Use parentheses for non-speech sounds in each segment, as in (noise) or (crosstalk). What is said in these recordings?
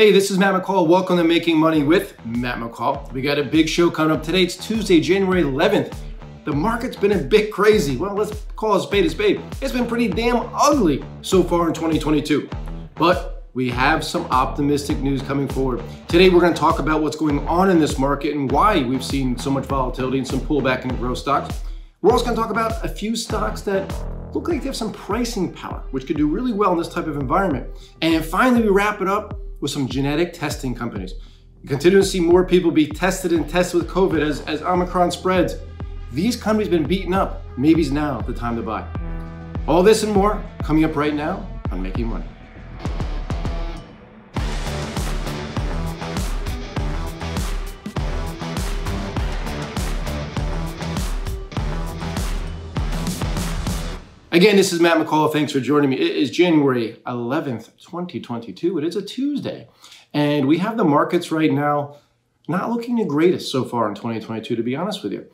Hey, this is Matt McCall. Welcome to Making Money with Matt McCall. We got a big show coming up today. It's Tuesday, January 11th. The market's been a bit crazy. Well, let's call a spade a spade. It's been pretty damn ugly so far in 2022. But we have some optimistic news coming forward. Today, we're going to talk about what's going on in this market and why we've seen so much volatility and some pullback in growth stocks. We're also going to talk about a few stocks that look like they have some pricing power, which could do really well in this type of environment. And finally, we wrap it up with some genetic testing companies. You continue to see more people be tested and tested with COVID as, as Omicron spreads. These companies have been beaten up. Maybe's now the time to buy. All this and more coming up right now on Making Money. Again, this is Matt McCall. Thanks for joining me. It is January 11th, 2022. It is a Tuesday. And we have the markets right now not looking the greatest so far in 2022, to be honest with you.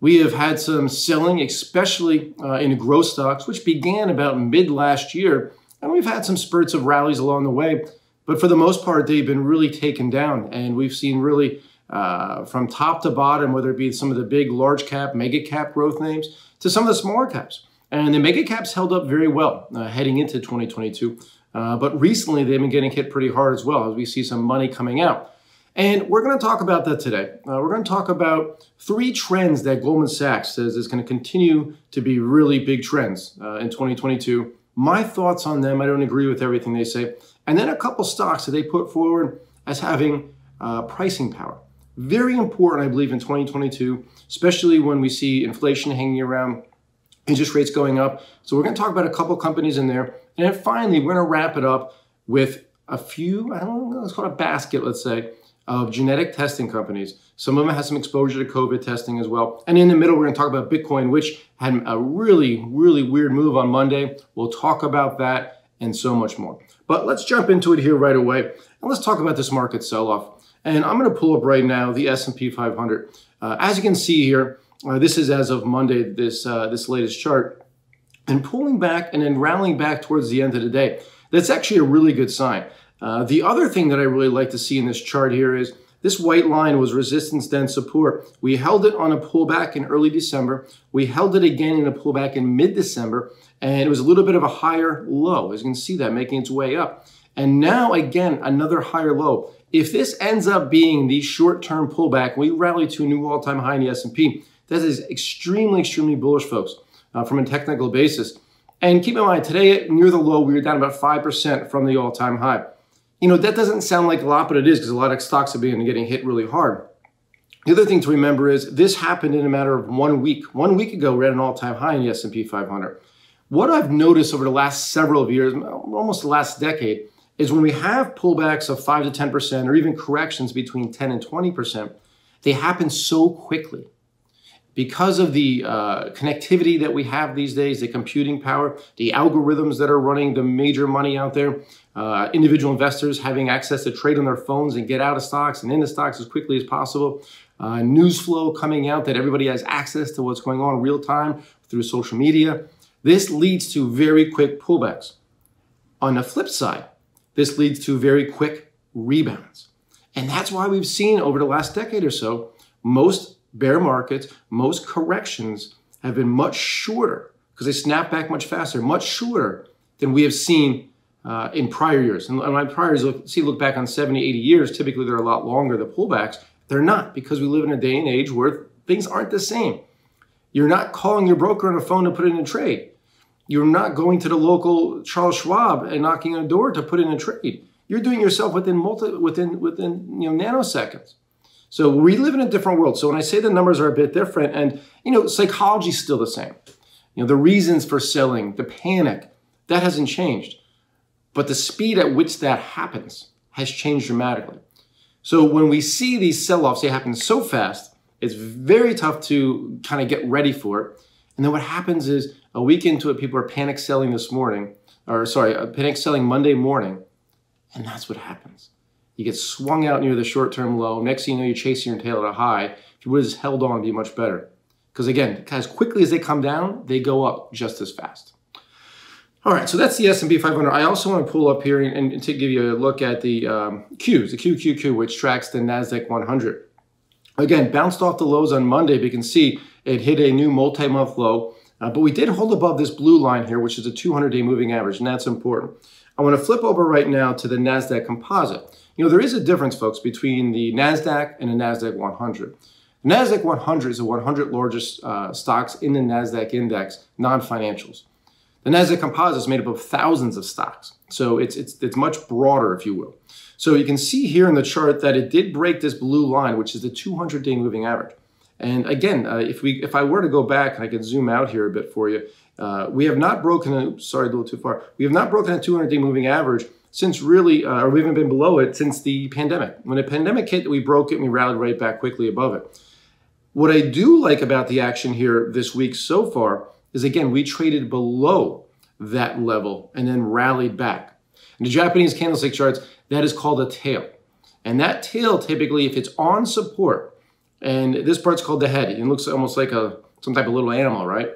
We have had some selling, especially uh, in growth stocks, which began about mid last year. And we've had some spurts of rallies along the way. But for the most part, they've been really taken down. And we've seen really uh, from top to bottom, whether it be some of the big large cap, mega cap growth names to some of the smaller caps. And the mega caps held up very well uh, heading into 2022. Uh, but recently, they've been getting hit pretty hard as well as we see some money coming out. And we're going to talk about that today. Uh, we're going to talk about three trends that Goldman Sachs says is going to continue to be really big trends uh, in 2022. My thoughts on them, I don't agree with everything they say. And then a couple stocks that they put forward as having uh, pricing power. Very important, I believe, in 2022, especially when we see inflation hanging around interest rates going up. So we're going to talk about a couple companies in there. And then finally, we're going to wrap it up with a few, I don't know, let's call it a basket, let's say, of genetic testing companies. Some of them have some exposure to COVID testing as well. And in the middle, we're going to talk about Bitcoin, which had a really, really weird move on Monday. We'll talk about that and so much more. But let's jump into it here right away. And let's talk about this market sell-off. And I'm going to pull up right now the S&P 500. Uh, as you can see here, uh, this is as of Monday, this, uh, this latest chart. And pulling back and then rallying back towards the end of the day. That's actually a really good sign. Uh, the other thing that I really like to see in this chart here is this white line was resistance then support. We held it on a pullback in early December. We held it again in a pullback in mid-December, and it was a little bit of a higher low. As you can see that making its way up. And now again, another higher low. If this ends up being the short-term pullback, we rally to a new all-time high in the S&P. That is extremely, extremely bullish, folks, uh, from a technical basis. And keep in mind, today near the low, we were down about 5% from the all-time high. You know, that doesn't sound like a lot, but it is because a lot of stocks have been getting hit really hard. The other thing to remember is this happened in a matter of one week. One week ago, we're at an all-time high in the S&P 500. What I've noticed over the last several years, almost the last decade, is when we have pullbacks of 5 to 10% or even corrections between 10 and 20%, they happen so quickly because of the uh, connectivity that we have these days, the computing power, the algorithms that are running the major money out there, uh, individual investors having access to trade on their phones and get out of stocks and into stocks as quickly as possible, uh, news flow coming out that everybody has access to what's going on real time through social media. This leads to very quick pullbacks. On the flip side, this leads to very quick rebounds. And that's why we've seen over the last decade or so, most bear markets, most corrections have been much shorter because they snap back much faster, much shorter than we have seen uh, in prior years. And my prior years, look, see, look back on 70, 80 years, typically they're a lot longer, the pullbacks. They're not because we live in a day and age where things aren't the same. You're not calling your broker on the phone to put in a trade. You're not going to the local Charles Schwab and knocking on a door to put in a trade. You're doing yourself within multi, within within you know nanoseconds. So we live in a different world. So when I say the numbers are a bit different, and you know, psychology is still the same. You know, the reasons for selling, the panic, that hasn't changed. But the speed at which that happens has changed dramatically. So when we see these sell-offs, they happen so fast, it's very tough to kind of get ready for it. And then what happens is a week into it, people are panic selling this morning, or sorry, uh, panic selling Monday morning, and that's what happens. You get swung out near the short-term low. Next thing you know, you're chasing your tail at a high. If you would have held on, it'd be much better. Because again, as quickly as they come down, they go up just as fast. All right, so that's the S&P 500. I also want to pull up here and, and to give you a look at the um, Qs, the QQQ, which tracks the NASDAQ 100. Again, bounced off the lows on Monday, but you can see it hit a new multi-month low. Uh, but we did hold above this blue line here, which is a 200-day moving average, and that's important. I want to flip over right now to the NASDAQ composite. You know, there is a difference, folks, between the NASDAQ and the NASDAQ 100. The NASDAQ 100 is the 100 largest uh, stocks in the NASDAQ index, non-financials. The Nasdaq Composite is made up of thousands of stocks. So it's, it's, it's much broader, if you will. So you can see here in the chart that it did break this blue line, which is the 200-day moving average. And again, uh, if we if I were to go back, and I could zoom out here a bit for you, uh, we have not broken, a, sorry, a little too far. We have not broken a 200-day moving average since really, uh, or we haven't been below it since the pandemic. When the pandemic hit, we broke it and we rallied right back quickly above it. What I do like about the action here this week so far is again, we traded below that level and then rallied back. In the Japanese candlestick charts, that is called a tail. And that tail typically, if it's on support, and this part's called the head, it looks almost like a some type of little animal, right?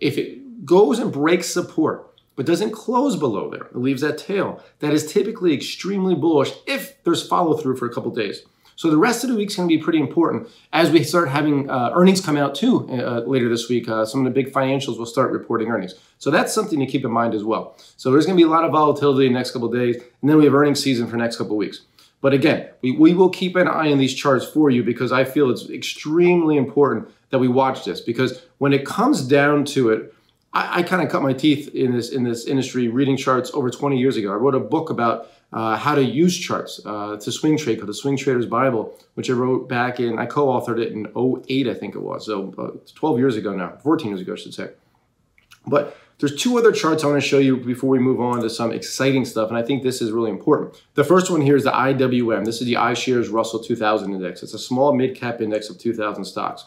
If it goes and breaks support, but doesn't close below there, it leaves that tail, that is typically extremely bullish if there's follow through for a couple days. So the rest of the week's going to be pretty important as we start having uh, earnings come out too uh, later this week. Uh, some of the big financials will start reporting earnings. So that's something to keep in mind as well. So there's going to be a lot of volatility in the next couple days, and then we have earnings season for next couple weeks. But again, we, we will keep an eye on these charts for you because I feel it's extremely important that we watch this because when it comes down to it, I, I kind of cut my teeth in this in this industry reading charts over 20 years ago. I wrote a book about uh, how to use charts uh, to swing trade called the Swing Trader's Bible, which I wrote back in, I co-authored it in 08, I think it was. So uh, 12 years ago now, 14 years ago, I should say. But there's two other charts I want to show you before we move on to some exciting stuff, and I think this is really important. The first one here is the IWM. This is the iShares Russell 2000 Index. It's a small mid-cap index of 2,000 stocks.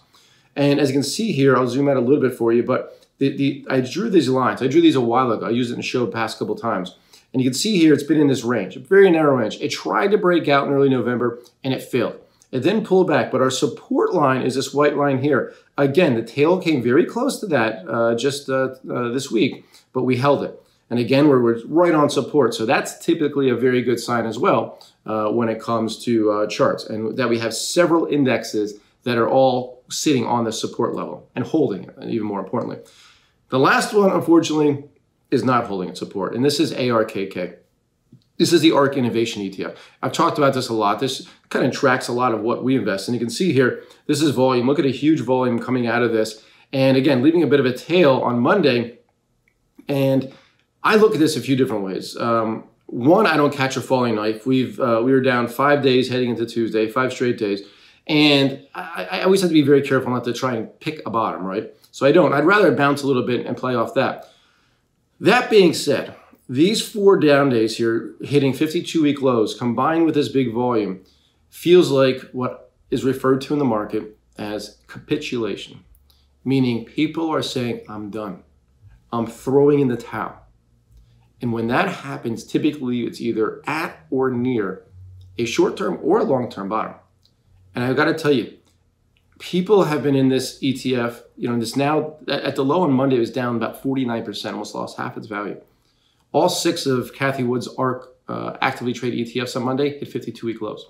And as you can see here, I'll zoom out a little bit for you, but the, the, I drew these lines. I drew these a while ago. I used it in the show past couple times. And you can see here, it's been in this range, a very narrow range. It tried to break out in early November and it failed. It then pulled back, but our support line is this white line here. Again, the tail came very close to that uh, just uh, uh, this week, but we held it. And again, we're, we're, right on support. So that's typically a very good sign as well uh, when it comes to uh, charts and that we have several indexes that are all sitting on the support level and holding it, and even more importantly. The last one, unfortunately, is not holding its support, and this is ARKK. This is the ARK Innovation ETF. I've talked about this a lot. This kind of tracks a lot of what we invest. And you can see here, this is volume. Look at a huge volume coming out of this. And again, leaving a bit of a tail on Monday. And I look at this a few different ways. Um, one, I don't catch a falling knife. We've uh, we were down five days heading into Tuesday, five straight days. And I, I always have to be very careful not to try and pick a bottom, right? So I don't. I'd rather bounce a little bit and play off that. That being said, these four down days here, hitting 52 week lows, combined with this big volume, feels like what is referred to in the market as capitulation, meaning people are saying, I'm done. I'm throwing in the towel. And when that happens, typically it's either at or near a short term or long term bottom. And I've got to tell you, people have been in this ETF, you know, this now at the low on Monday, was down about 49%, almost lost half its value. All six of Cathie Wood's ARK uh, actively traded ETFs on Monday hit 52 week lows.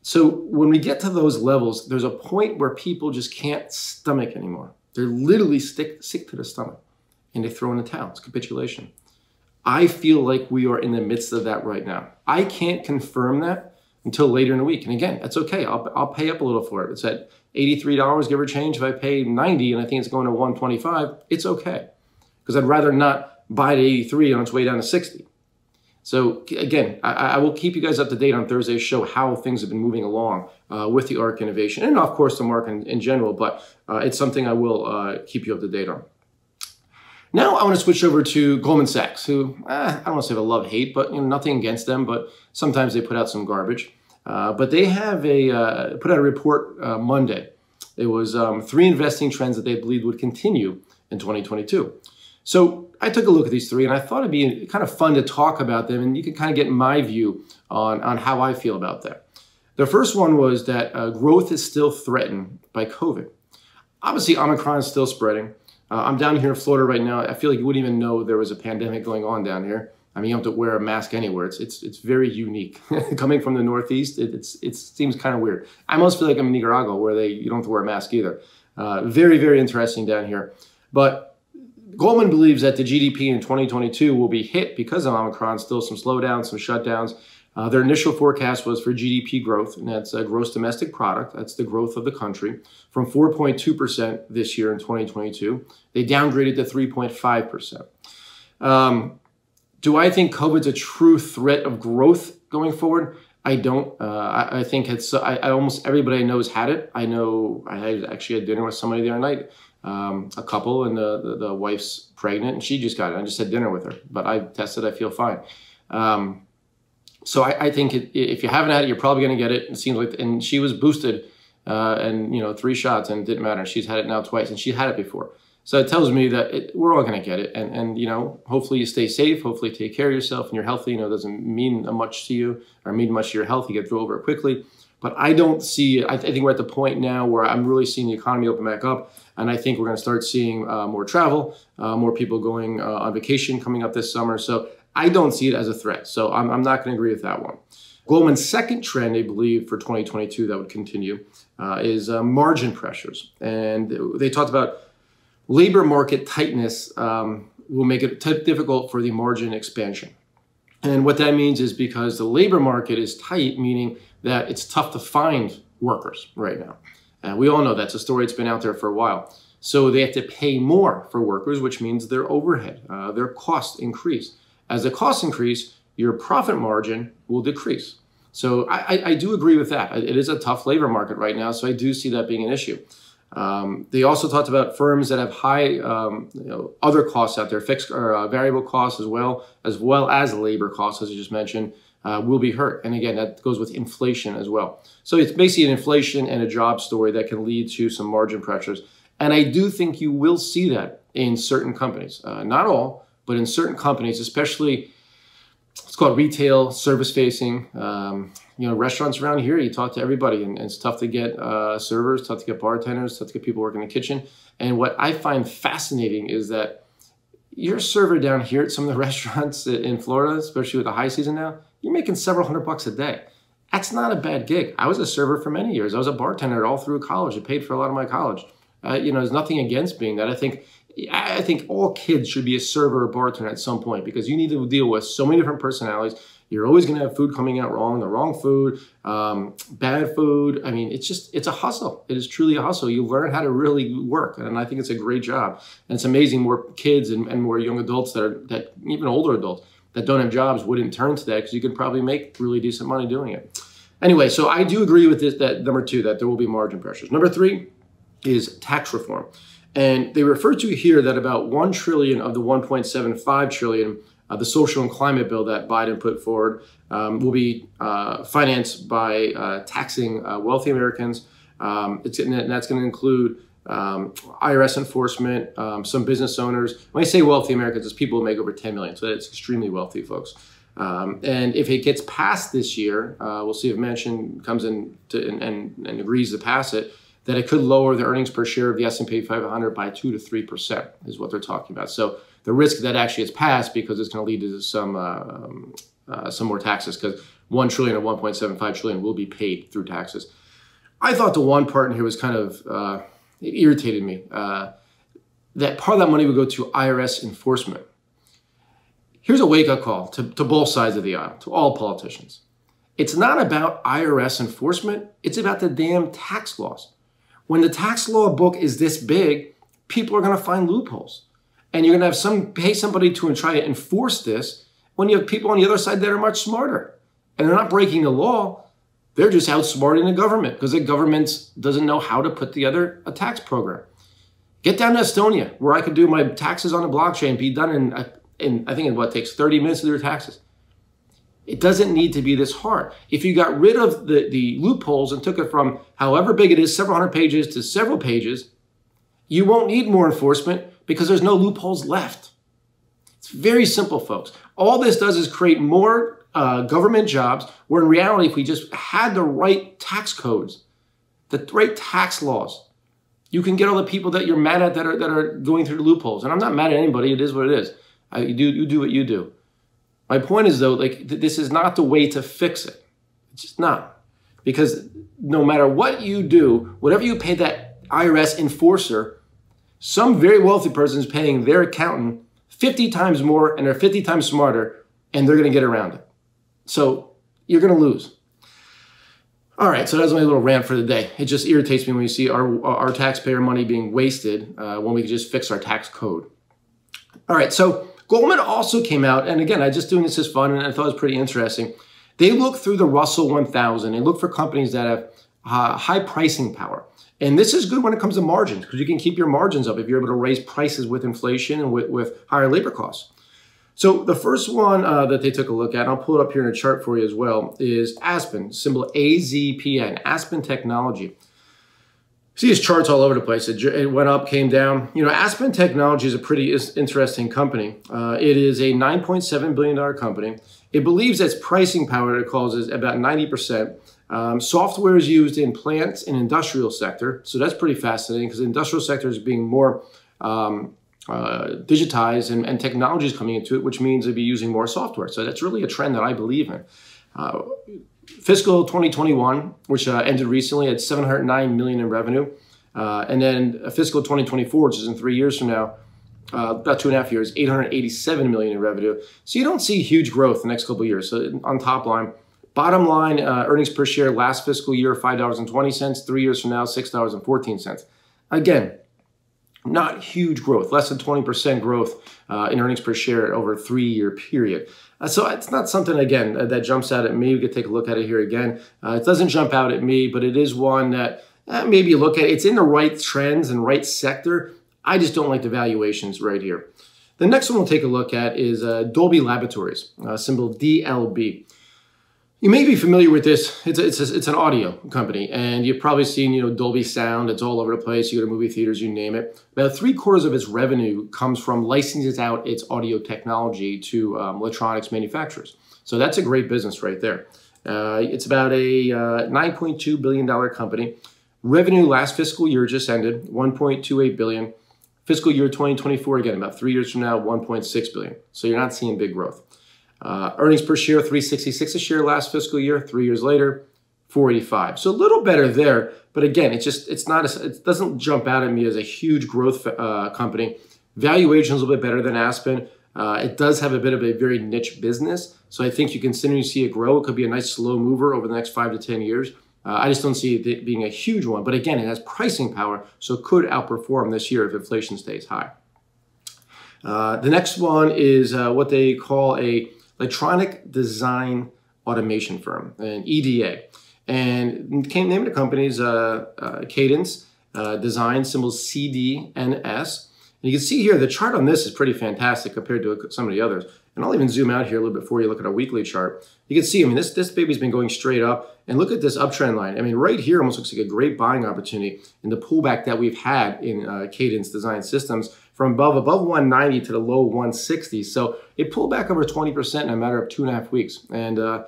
So when we get to those levels, there's a point where people just can't stomach anymore. They're literally stick, sick to the stomach and they throw in the towel. It's capitulation. I feel like we are in the midst of that right now. I can't confirm that until later in the week. And again, that's okay. I'll, I'll pay up a little for it. It's at $83, give or change. If I pay 90 and I think it's going to 125, it's okay. Because I'd rather not buy at 83 on its way down to 60. So again, I, I, will keep you guys up to date on Thursday's show how things have been moving along uh, with the ARK innovation and of course the market in, in general, but uh, it's something I will uh, keep you up to date on. Now I want to switch over to Goldman Sachs, who eh, I don't want to say a love-hate, but you know, nothing against them, but sometimes they put out some garbage. Uh, but they have a uh, put out a report uh, Monday. It was um, three investing trends that they believed would continue in 2022. So I took a look at these three and I thought it'd be kind of fun to talk about them and you can kind of get my view on, on how I feel about them. The first one was that uh, growth is still threatened by COVID. Obviously, Omicron is still spreading. Uh, I'm down here in Florida right now. I feel like you wouldn't even know there was a pandemic going on down here. I mean, you don't have to wear a mask anywhere. It's it's it's very unique. (laughs) Coming from the Northeast, it, it's it seems kind of weird. I almost feel like I'm in Nicaragua, where they you don't have to wear a mask either. Uh, very very interesting down here. But Goldman believes that the GDP in 2022 will be hit because of Omicron. Still some slowdowns, some shutdowns. Uh, their initial forecast was for GDP growth, and that's a gross domestic product. That's the growth of the country from 4.2% this year in 2022. They downgraded to 3.5%. Um, do I think COVID's a true threat of growth going forward? I don't. Uh, I, I, think it's. I, I, almost everybody I know has had it. I know. I actually had dinner with somebody the other night, um, a couple, and the, the, the wife's pregnant, and she just got it. I just had dinner with her, but I tested. I feel fine. Um, so I, I think it, if you haven't had it, you're probably going to get it. It seems like, and she was boosted, uh, and you know, three shots, and it didn't matter. She's had it now twice, and she had it before. So it tells me that it, we're all going to get it, and and you know, hopefully you stay safe. Hopefully, take care of yourself, and you're healthy. You know, doesn't mean much to you or mean much to your health. You get through over it quickly. But I don't see. I, th- I think we're at the point now where I'm really seeing the economy open back up, and I think we're going to start seeing uh, more travel, uh, more people going uh, on vacation coming up this summer. So I don't see it as a threat. So I'm, I'm not going to agree with that one. Goldman's second trend, they believe, for 2022 that would continue uh, is uh, margin pressures. And they talked about labor market tightness um, will make it difficult for the margin expansion. And what that means is because the labor market is tight, meaning that it's tough to find workers right now. And we all know that's a story that's been out there for a while. So they have to pay more for workers, which means their overhead, uh, their costs increase. As the costs increase, your profit margin will decrease. So I, I, do agree with that. It is a tough labor market right now, so I do see that being an issue. Um, they also talked about firms that have high um, you know, other costs out there, fixed or uh, variable costs as well, as well as labor costs, as you just mentioned, uh, will be hurt. And again, that goes with inflation as well. So it's basically an inflation and a job story that can lead to some margin pressures. And I do think you will see that in certain companies, uh, not all, but in certain companies, especially it's called retail, service facing. Um, you know, restaurants around here, you talk to everybody, and, and it's tough to get uh, servers, tough to get bartenders, tough to get people working in the kitchen. And what I find fascinating is that you're server down here at some of the (laughs) restaurants in Florida, especially with the high season now, you're making several hundred bucks a day. That's not a bad gig. I was a server for many years. I was a bartender all through college. It paid for a lot of my college. Uh, you know, there's nothing against being that. I think I think all kids should be a server or bartender at some point because you need to deal with so many different personalities. You're always going to have food coming out wrong, the wrong food, um, bad food. I mean, it's just, it's a hustle. It is truly a hustle. You learn how to really work. And I think it's a great job. And it's amazing more kids and, and more young adults that are, that even older adults that don't have jobs wouldn't turn to that because you could probably make really decent money doing it. Anyway, so I do agree with this, that number two, that there will be margin pressures. Number three is tax reform. And they refer to here that about 1 trillion of the 1.75 trillion uh, the social and climate bill that Biden put forward um, will be uh, financed by uh, taxing uh, wealthy Americans. Um, it's, and that's going to include um, IRS enforcement, um, some business owners. When I say wealthy Americans, it's people who make over 10 million. So it's extremely wealthy folks. Um, and if it gets passed this year, uh, we'll see if Manchin comes in to, and, and, and agrees to pass it that it could lower the earnings per share of the S&P 500 by 2 to 3% is what they're talking about. So the risk that actually is passed because it's going to lead to some uh, um, uh, some more taxes because 1 trillion or 1.75 trillion will be paid through taxes. I thought the one part in here was kind of uh, it irritated me uh, that part of that money would go to IRS enforcement. Here's a wake-up call to, to both sides of the aisle, to all politicians. It's not about IRS enforcement, it's about the damn tax laws. When the tax law book is this big, people are going to find loopholes. And you're going to have some pay somebody to try to enforce this when you have people on the other side that are much smarter. And they're not breaking the law. They're just outsmarting the government because the government doesn't know how to put together a tax program. Get down to Estonia, where I could do my taxes on a blockchain, be done in, uh, in I think in what takes 30 minutes to do your taxes. It doesn't need to be this hard. If you got rid of the, the loopholes and took it from however big it is, several hundred pages to several pages, you won't need more enforcement because there's no loopholes left. It's very simple, folks. All this does is create more uh, government jobs, where in reality, if we just had the right tax codes, the right tax laws, You can get all the people that you're mad at that are, that are going through the loopholes. And I'm not mad at anybody. It is what it is. You, do, you do what you do. My point is, though, like th- this is not the way to fix it. It's just not. Because no matter what you do, whatever you pay that IRS enforcer, some very wealthy person is paying their accountant 50 times more and they're 50 times smarter and they're going to get around it. So you're going to lose. All right, so that's my little rant for the day. It just irritates me when we see our, our taxpayer money being wasted uh, when we could just fix our tax code. All right, so Goldman also came out, and again, I just doing this as fun and I thought it was pretty interesting. They look through the Russell 1000 and look for companies that have uh, high pricing power. And this is good when it comes to margins because you can keep your margins up if you're able to raise prices with inflation and with, with higher labor costs. So the first one uh, that they took a look at, and I'll pull it up here in a chart for you as well, is Aspen, symbol AZPN, Aspen Technology. See these charts all over the place. It, it, went up, came down. You know, Aspen Technology is a pretty interesting company. Uh, it is a $9.7 billion company. It believes its pricing power, it calls is about 90%. Um, software is used in plants and industrial sector. So that's pretty fascinating because the industrial sector is being more um, uh, digitized and, and technology is coming into it, which means they'll be using more software. So that's really a trend that I believe in. Uh, fiscal 2021, which uh, ended recently at 709 million in revenue, uh, and then fiscal 2024, which is in three years from now, uh, about two and a half years, 887 million in revenue. So you don't see huge growth the next couple years. So on top line, bottom line, uh, earnings per share last fiscal year, $5.20. Three years from now, $6.14. Again, not huge growth, less than 20% growth uh, in earnings per share over a three year period. Uh, so it's not something, again, uh, that jumps out at me. We could take a look at it here again. Uh, it doesn't jump out at me, but it is one that uh, maybe you look at. It's in the right trends and right sector. I just don't like the valuations right here. The next one we'll take a look at is uh, Dolby Laboratories, symbol DLB. You may be familiar with this. It's, a, it's, a, it's an audio company, and you've probably seen you know Dolby Sound. It's all over the place. You go to movie theaters, you name it. About three quarters of its revenue comes from licensing out its audio technology to um, electronics manufacturers. So that's a great business right there. Uh, it's about a uh, 9.2 billion dollar company. Revenue last fiscal year just ended 1.28 billion. Fiscal year 2024 again, about three years from now, 1.6 billion. So you're not seeing big growth. Uh, earnings per share, 366 a share last fiscal year. Three years later, 485. So a little better there, but again, it's just it's not a, it doesn't jump out at me as a huge growth uh, company. Valuation is a little bit better than Aspen. Uh, it does have a bit of a very niche business, so I think you continue to see it grow. It could be a nice slow mover over the next five to ten years. Uh, I just don't see it being a huge one, but again, it has pricing power, so it could outperform this year if inflation stays high. Uh, the next one is uh, what they call a electronic design automation firm, an EDA. And came name of the company is uh, uh, Cadence uh, Design, symbol CDNS. And you can see here, the chart on this is pretty fantastic compared to some of the others. And I'll even zoom out here a little bit before you look at our weekly chart. You can see, I mean, this, this baby's been going straight up. And look at this uptrend line. I mean, right here almost looks like a great buying opportunity in the pullback that we've had in uh, Cadence Design Systems from above above 190 to the low 160. So it pulled back over 20% in a matter of two and a half weeks. And uh,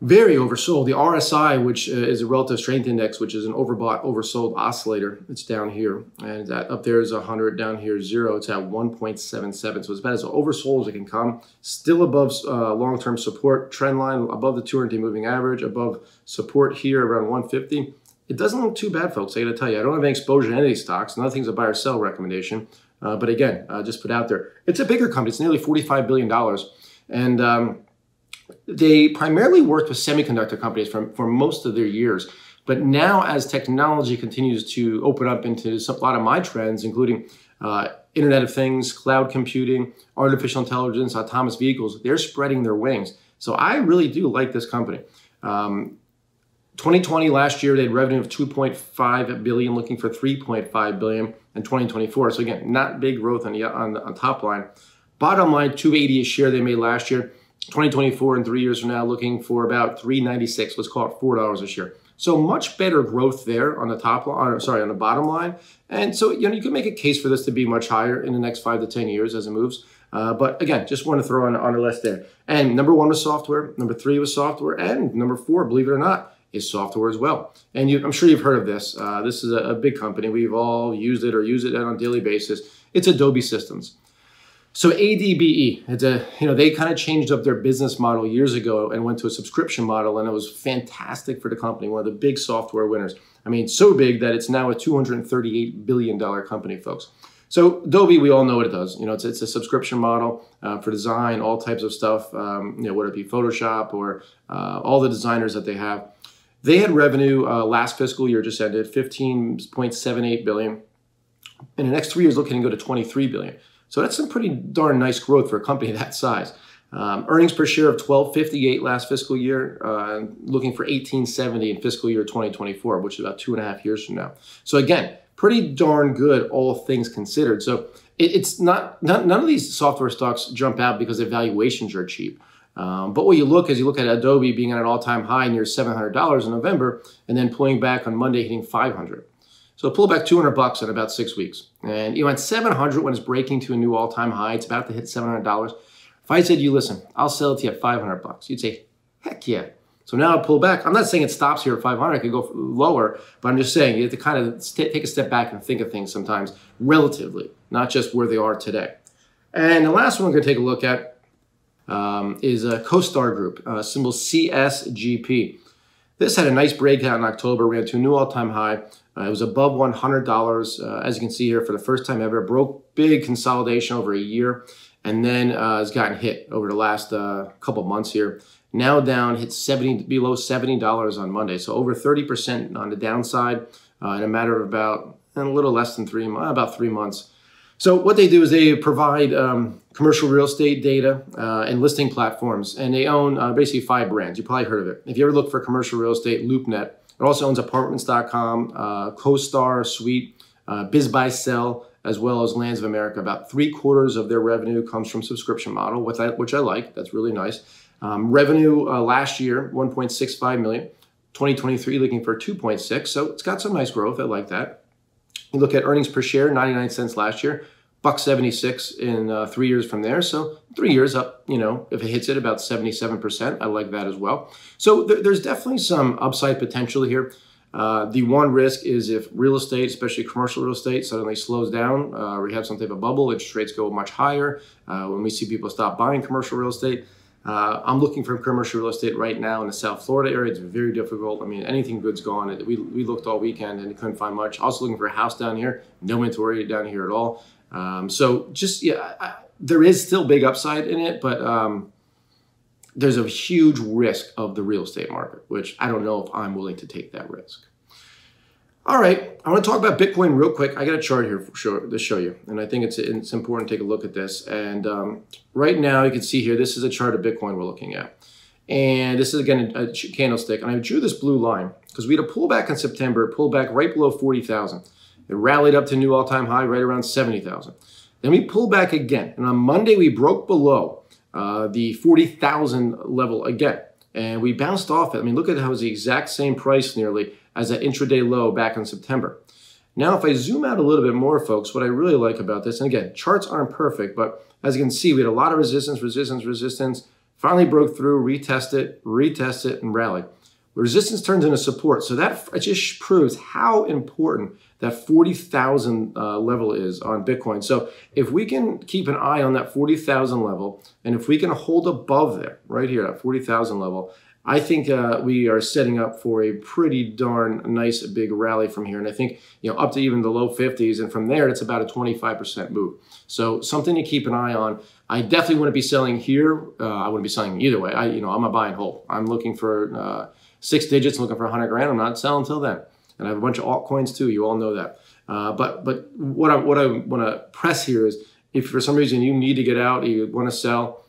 very oversold. The RSI, which uh, is a relative strength index, which is an overbought, oversold oscillator, it's down here. And that up there is 100, down here is zero. It's at 1.77. So it's about as oversold as it can come. Still above uh, long-term support trend line, above the 200-day moving average, above support here around 150. It doesn't look too bad, folks. I got to tell you, I don't have any exposure to any of these stocks. Another thing's a buy or sell recommendation. Uh, but again, uh, just put out there. It's a bigger company. It's nearly $45 billion. And um, they primarily worked with semiconductor companies for, for most of their years. But now, as technology continues to open up into a lot of my trends, including uh, Internet of Things, cloud computing, artificial intelligence, autonomous vehicles, they're spreading their wings. So I really do like this company. Um, 2020 last year they had revenue of 2.5 billion looking for 3.5 billion in 2024 so again not big growth on the on, on top line. Bottom line 280 a share they made last year. 2024 and three years from now looking for about 396 let's call it four dollars a share. So much better growth there on the top line sorry on the bottom line. And so you know you can make a case for this to be much higher in the next five to ten years as it moves. Uh, but again, just want to throw on, on a list there. And number one was software, number three was software, and number four, believe it or not, is software as well. And you, I'm sure you've heard of this. Uh, this is a, a big company. We've all used it or use it on a daily basis. It's Adobe Systems. So ADBE, it's a, you know, they kind of changed up their business model years ago and went to a subscription model, and it was fantastic for the company, one of the big software winners. I mean, so big that it's now a $238 billion company, folks. So Adobe, we all know what it does. You know, it's, it's a subscription model uh, for design, all types of stuff. Um, you know, whether it be Photoshop or uh, all the designers that they have. They had revenue uh, last fiscal year just ended 15.78 billion. In the next three years, looking to go to 23 billion. So that's some pretty darn nice growth for a company (laughs) that size. Um, earnings per share of 1258 last fiscal year, uh, looking for 1870 in fiscal year 2024, which is about two and a half years from now. So again, pretty darn good, all things considered. So it, it's not, not, none of these software stocks jump out because their valuations are cheap. Um, but what you look is you look at Adobe being at an all-time high near $700 in November, and then pulling back on Monday, hitting 500. So pull back 200 bucks in about six weeks. And you know, at 700 when it's breaking to a new all-time high, it's about to hit $700. If I said you, listen, I'll sell it to you at 500 bucks, you'd say, heck yeah. So now I pull back. I'm not saying it stops here at 500. It could go lower, but I'm just saying you have to kind of take a step back and think of things sometimes relatively, not just where they are today. And the last one we're going to take a look at um, is a CoStar Group, uh, symbol CSGP. This had a nice breakout in October, ran to a new all-time high. Uh, it was above $100, uh, as you can see here, for the first time ever. Broke big consolidation over a year, and then uh, has gotten hit over the last uh, couple months here. Now down, hit 70 below $70 on Monday, so over 30% on the downside uh, in a matter of about a little less than three, about three months. So what they do is they provide um, commercial real estate data uh, and listing platforms, and they own uh, basically five brands. You probably heard of it. If you ever look for commercial real estate, LoopNet. It also owns Apartments.com, uh, CoStar Suite, uh, BizBuySell, as well as Lands of America. About three quarters of their revenue comes from subscription model, which I, which I like. That's really nice. Um, revenue uh, last year, 1.65 million. 2023 looking for 2.6, so it's got some nice growth. I like that. You look at earnings per share, 99 cents last year, buck 76 in uh, three years from there. So three years up, you know, if it hits it about 77%, I like that as well. So th there's definitely some upside potential here. Uh, the one risk is if real estate, especially commercial real estate, suddenly slows down, uh, we have some type of bubble, interest rates go much higher. Uh, when we see people stop buying commercial real estate, uh, I'm looking for commercial real estate right now in the South Florida area. It's very difficult. I mean, anything good's gone. We, we looked all weekend and couldn't find much. Also looking for a house down here. No inventory down here at all. Um, so just, yeah, I, there is still big upside in it, but um, there's a huge risk of the real estate market, which I don't know if I'm willing to take that risk. All right, I want to talk about Bitcoin real quick. I got a chart here show, to show you, and I think it's it's important to take a look at this. And um, right now, you can see here, this is a chart of Bitcoin we're looking at. And this is, again, a, candlestick. And I drew this blue line because we had a pullback in September, pulled right below 40,000. It rallied up to new all-time high right around 70,000. Then we pulled back again. And on Monday, we broke below uh, the 40,000 level again. And we bounced off it. I mean, look at how it was the exact same price nearly as that intraday low back in September. Now, if I zoom out a little bit more, folks, what I really like about this, and again, charts aren't perfect, but as you can see, we had a lot of resistance, resistance, resistance, finally broke through, retest it, retest it, and rallied. Resistance turns into support. So that just proves how important that 40,000 uh, level is on Bitcoin. So if we can keep an eye on that 40,000 level, and if we can hold above there, right here at 40,000 level, I think uh, we are setting up for a pretty darn nice big rally from here. And I think, you know, up to even the low 50s. And from there, it's about a 25% move. So something to keep an eye on. I definitely wouldn't be selling here. Uh, I wouldn't be selling either way. I, you know, I'm a buy and hold. I'm looking for uh, six digits, looking for 100 grand. I'm not selling until then. And I have a bunch of altcoins too. You all know that. Uh, but but what I, what I want to press here is if for some reason you need to get out, you want to sell,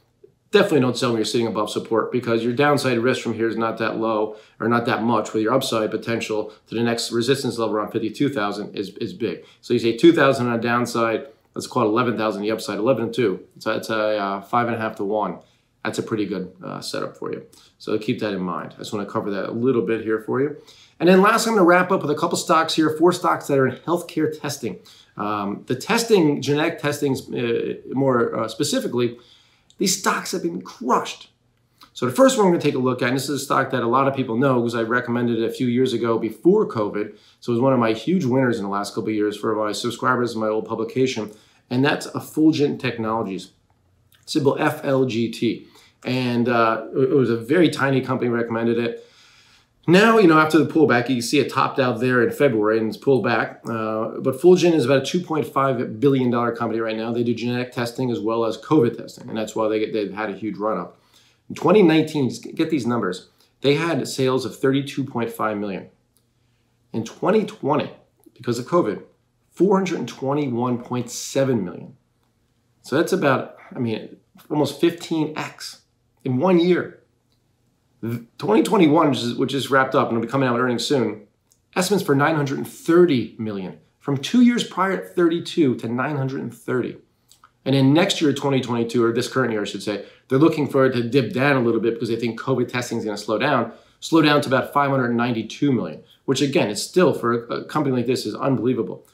definitely don't sell when you're sitting above support because your downside risk from here is not that low or not that much with your upside potential to the next resistance level around 52,000 is, is big. So you say 2,000 on a downside, let's call it 11,000 the upside, 11 and 2. So it's a uh, five and a half to one. That's a pretty good uh, setup for you. So keep that in mind. I just want to cover that a little bit here for you. And then last, I'm going to wrap up with a couple stocks here, four stocks that are in healthcare testing. Um, the testing, genetic testing uh, more uh, specifically, these stocks have been crushed. So the first one we're going to take a look at, and this is a stock that a lot of people know because I recommended it a few years ago before COVID. So it was one of my huge winners in the last couple years for my subscribers in my old publication, and that's Effulgent Technologies, symbol FLGT. And uh, it was a very tiny company recommended it. Now, you know, after the pullback, you see it topped out there in February and it's pulled back. Uh, but Fulgent is about a $2.5 billion company right now. They do genetic testing as well as COVID testing, and that's why they, they've had a huge run up. In 2019, get these numbers, they had sales of 32.5 million. In 2020, because of COVID, 421.7 million. So that's about, I mean, almost 15x in one year. 2021, which is, which is wrapped up and will be coming out with earnings soon, estimates for 930 million. From two years prior at 32 to 930. And in next year, 2022, or this current year, I should say, they're looking for it to dip down a little bit because they think COVID testing is going to slow down, slow down to about 592 million, which again, is still for a, company like this is unbelievable.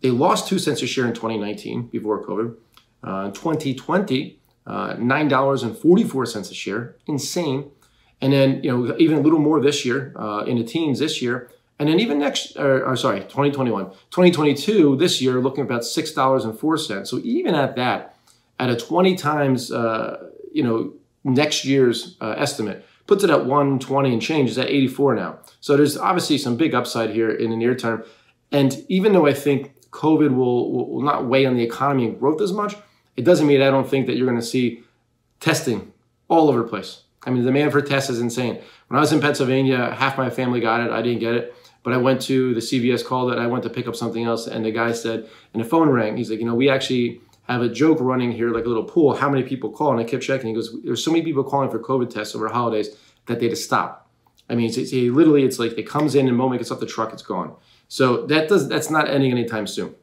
They lost two cents a share in 2019 before COVID. Uh, 2020, uh, $9.44 a share, insane. And then, you know, even a little more this year, uh, in the teens this year, and then even next, or, or, sorry, 2021, 2022, this year, looking about $6.04. So even at that, at a 20 times, uh, you know, next year's uh, estimate, puts it at 120 and change, is at 84 now. So there's obviously some big upside here in the near term. And even though I think COVID will, will not weigh on the economy and growth as much, it doesn't mean I don't think that you're going to see testing all over the place. I mean, the demand for tests is insane. When I was in Pennsylvania, half my family got it. I didn't get it. But I went to the CVS, called it. I went to pick up something else, and the guy said, and the phone rang. He's like, you know, we actually have a joke running here, like a little pool. How many people call? And I kept checking. He goes, there's so many people calling for COVID tests over holidays that they just stop. I mean, it's, it's, literally, it's like it comes in and the moment it gets off the truck, it's gone. So that does that's not ending anytime soon.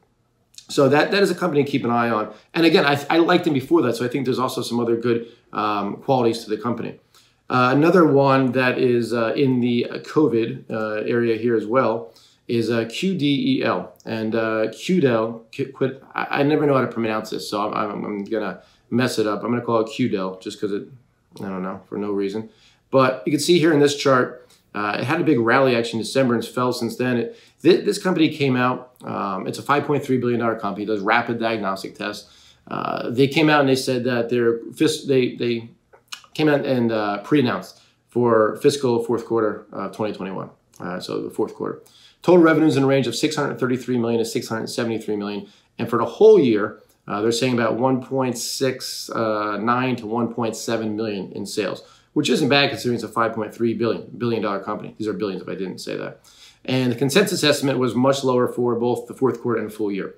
So that that is a company to keep an eye on. And again, I, I liked them before that, so I think there's also some other good um, qualities to the company. Uh, another one that is uh, in the COVID uh, area here as well is uh, QDEL. And uh, QDEL, I, I, never know how to pronounce this, so I'm, I'm, I'm going to mess it up. I'm going to call it QDEL just because it, I don't know, for no reason. But you can see here in this chart, uh, it had a big rally actually in December and fell since then. It, th this company came out, um, it's a $5.3 billion company, does rapid diagnostic tests. Uh, they came out and they said that their they, they came out and uh, pre-announced for fiscal fourth quarter of 2021. Uh, so the fourth quarter. Total revenues in a range of 633 million to 673 million. And for the whole year, uh, they're saying about 1.69 uh, to 1.7 million in sales, which isn't bad considering it's a 5.3 billion billion dollar company. These are billions if I didn't say that. And the consensus estimate was much lower for both the fourth quarter and full year.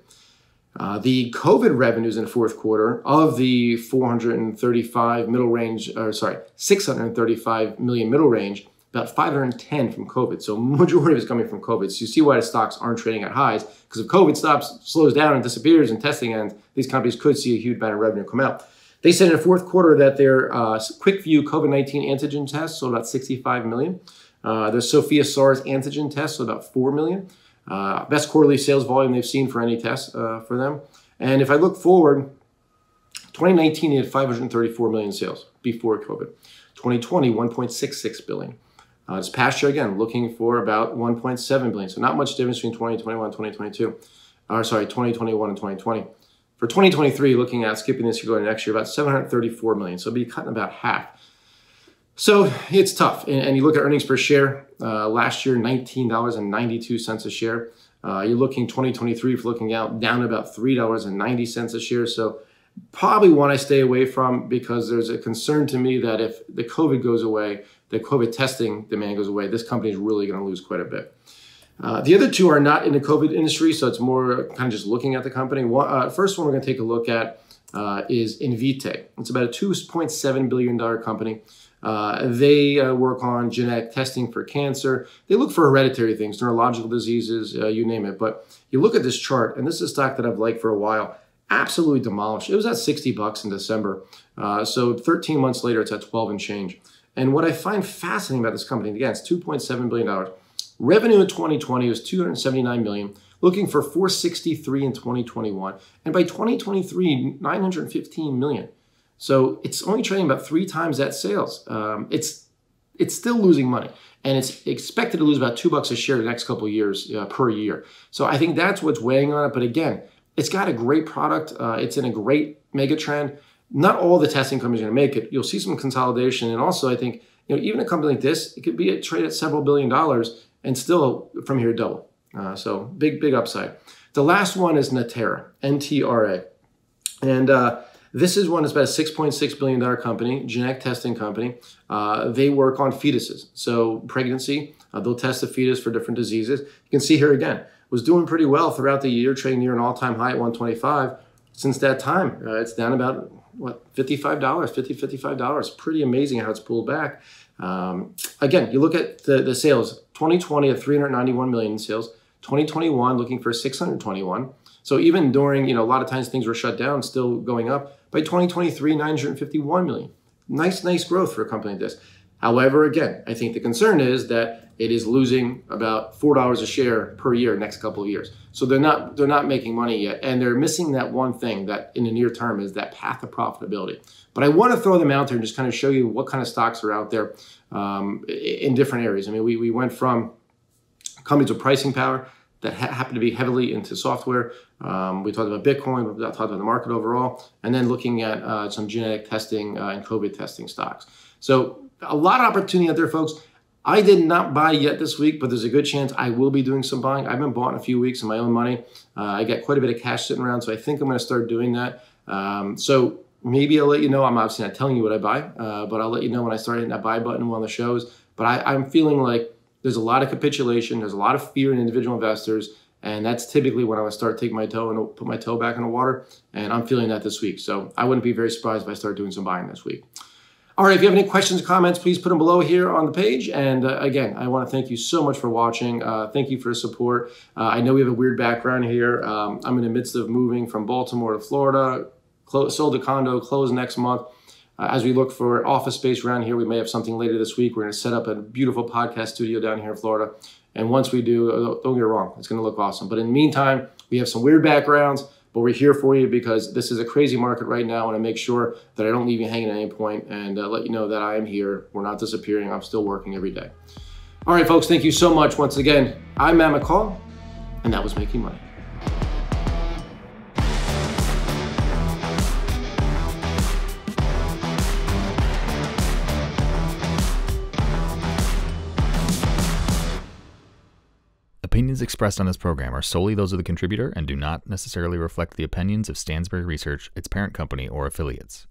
Uh, the COVID revenues in the fourth quarter of the 435 middle range, or sorry, 635 million middle range, about 510 from COVID. So (laughs) majority of is coming from COVID. So you see why the stocks aren't trading at highs because if COVID stops, slows down, and disappears, and testing ends, these companies could see a huge amount of revenue come out. They said in the fourth quarter that their uh, QuickVue COVID-19 antigen tests sold about 65 million. Uh, the Sofia SARS antigen test sold about 4 million. Uh, best quarterly sales volume they've seen for any test uh, for them. And if I look forward, 2019 they had 534 million sales before COVID. 2020 1.66 billion. Uh, this past year again looking for about 1.7 billion. So not much difference between 2021 and 2022. Or sorry, 2021 and 2020. For 2023, looking at skipping this year going to next year, about 734 million. So it'll be cutting about half. So it's tough. And, and you look at earnings per share, uh, last year, $19.92 a share. Uh, you're looking 2023, if looking out, down about $3.90 a share. So probably one I stay away from because there's a concern to me that if the COVID goes away, the COVID testing demand goes away, this company is really going to lose quite a bit. Uh, the other two are not in the COVID industry, so it's more kind of just looking at the company. One, uh, first one we're going to take a look at uh, is Invitae. It's about a $2.7 billion company. Uh, they uh, work on genetic testing for cancer. They look for hereditary things, neurological diseases, uh, you name it. But you look at this chart, and this is a stock that I've liked for a while. Absolutely demolished. It was at 60 bucks in December. Uh, so 13 months later, it's at 12 and change. And what I find fascinating about this company, again, it's $2.7 billion. Revenue in 2020 was 279 million, looking for 463 in 2021, and by 2023, 915 million. So it's only trading about three times that sales. Um, it's it's still losing money, and it's expected to lose about two bucks a share the next couple years uh, per year. So I think that's what's weighing on it. But again, it's got a great product. Uh, it's in a great mega trend. Not all the testing companies are going to make it. You'll see some consolidation, and also I think you know even a company like this, it could be a trade at several billion dollars and still from here double. Uh, so big big upside. The last one is Natera, NTRA, and uh, this is one that's about a $6.6 billion company, genetic testing company. Uh, they work on fetuses. So pregnancy, uh, they'll test the fetus for different diseases. You can see here again, was doing pretty well throughout the year, trading near an all-time high at 125. Since that time, uh, it's down about what $55, $50, $55. Pretty amazing how it's pulled back. Um, again, you look at the, the sales, 2020 at 391 million in sales, 2021 looking for 621. So even during, you know, a lot of times things were shut down, still going up. By 2023, 951 million. Nice, nice growth for a company like this. However, again, I think the concern is that it is losing about four dollars a share per year next couple of years. So they're not they're not making money yet, and they're missing that one thing that in the near term is that path of profitability. But I want to throw them out there and just kind of show you what kind of stocks are out there um, in different areas. I mean, we, we went from companies with pricing power that ha- happen to be heavily into software. Um, we talked about Bitcoin, we talked about the market overall, and then looking at uh, some genetic testing uh, and COVID testing stocks. So a lot of opportunity out there, folks. I did not buy yet this week, but there's a good chance I will be doing some buying. I've been bought in a few weeks in my own money. Uh, I got quite a bit of cash sitting around, so I think I'm going to start doing that. Um, so maybe I'll let you know. I'm obviously not telling you what I buy, uh, but I'll let you know when I start hitting that buy button on the shows. But I, I'm feeling like there's a lot of capitulation. There's a lot of fear in individual investors. And that's typically when I would start taking my toe and put my toe back in the water. And I'm feeling that this week. So I wouldn't be very surprised if I start doing some buying this week. All right, if you have any questions or comments, please put them below here on the page. And uh, again, I want to thank you so much for watching. Uh, thank you for the support. Uh, I know we have a weird background here. Um, I'm in the midst of moving from Baltimore to Florida, sold a condo, close next month. Uh, as we look for office space around here, we may have something later this week. We're going to set up a beautiful podcast studio down here in Florida. And once we do, uh, don't get wrong, it's going to look awesome. But in the meantime, we have some weird backgrounds, but we're here for you because this is a crazy market right now. And I make sure that I don't leave you hanging at any point and uh, let you know that I am here. We're not disappearing. I'm still working every day. All right, folks, thank you so much. Once again, I'm Matt McCall, and that was Making Money. Expressed on this program are solely those of the contributor and do not necessarily reflect the opinions of Stansberry Research, its parent company, or affiliates.